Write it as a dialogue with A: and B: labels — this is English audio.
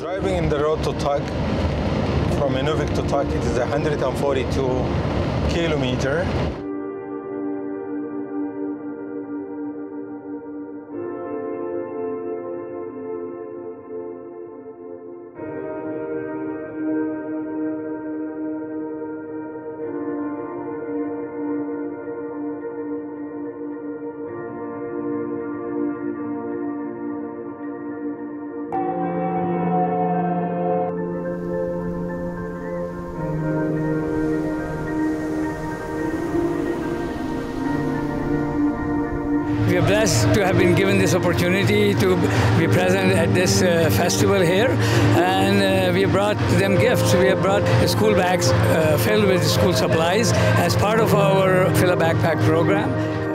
A: driving in the road to Tuk, from Inuvik to Tuk, it is 142 kilometer.
B: We are blessed to have been given this opportunity to be present at this uh, festival here, and uh, we brought them gifts. We have brought school bags uh, filled with school supplies as part of our Fill a Backpack program.